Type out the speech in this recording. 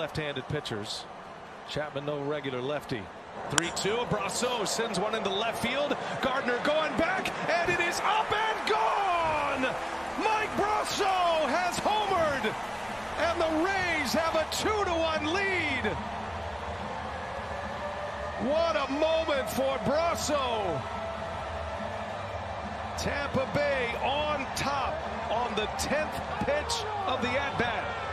left-handed pitchers. Chapman, no regular lefty. 3-2. Brosseau sends one into left field. Gardner going back, and it is up and gone! Mike Brosseau has homered, and the Rays have a 2-1 lead. What a moment for Brosseau! Tampa Bay on top on the 10th pitch of the at-bat.